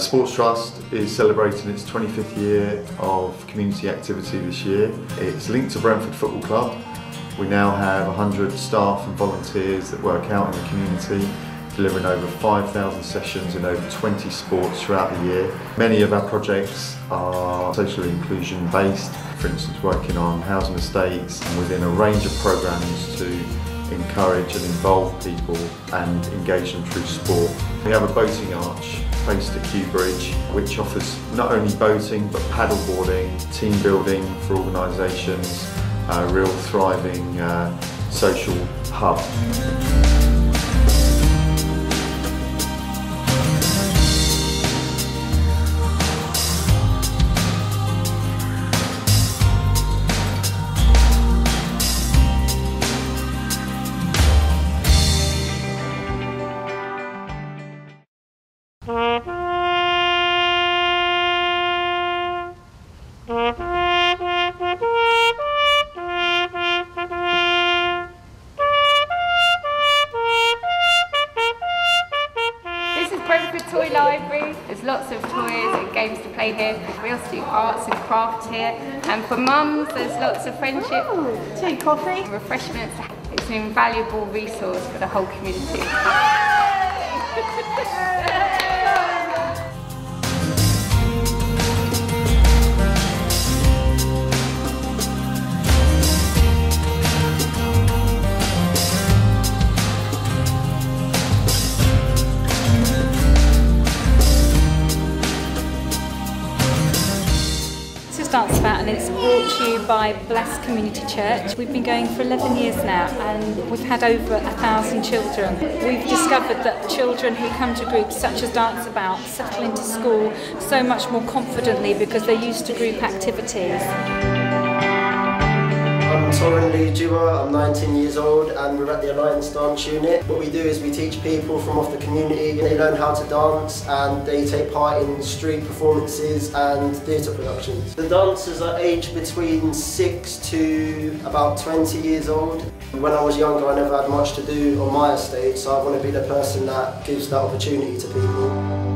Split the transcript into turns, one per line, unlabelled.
Sports Trust is celebrating its 25th year of community activity this year. It's linked to Brentford Football Club. We now have 100 staff and volunteers that work out in the community delivering over 5,000 sessions in over 20 sports throughout the year. Many of our projects are social inclusion based, for instance working on housing estates and within a range of programmes to encourage and involve people and engage them through sport. We have a boating arch faced at Kew Bridge which offers not only boating but paddleboarding, team building for organisations, a real thriving uh, social hub.
Library. There's lots of toys and games to play here. We also do arts and crafts here. And for mums, there's lots of friendship, oh,
Tea, coffee.
refreshments. It's an invaluable resource for the whole community.
and it's brought to you by Blessed Community Church. We've been going for 11 years now and we've had over a thousand children. We've discovered that children who come to groups such as Dance About settle into school so much more confidently because they're used to group activities.
Torin Dewar, I'm 19 years old and we're at the Alliance Dance Unit. What we do is we teach people from off the community, they learn how to dance and they take part in street performances and theatre productions. The dancers are aged between 6 to about 20 years old. When I was younger I never had much to do on my estate so I want to be the person that gives that opportunity to people.